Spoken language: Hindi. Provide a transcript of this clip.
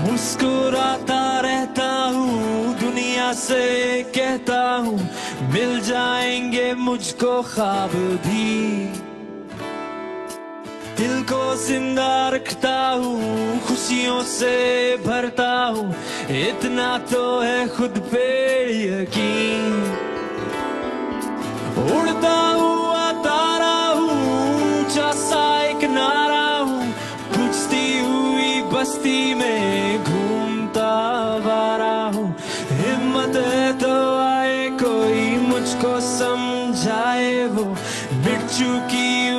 मुस्कुराता रहता हूँ, दुनिया से कहता हूँ, मिल जाएँगे मुझको ख्वाब भी। दिल को ज़िंदा रखता हूँ, खुशियों से भरता हूँ, इतना तो है खुद पे यकीन। उड़ता बस्ती में घूमता वारा हूँ। हिम्मत है तो आए, कोई मुझको समझाए वो। बिट चुकी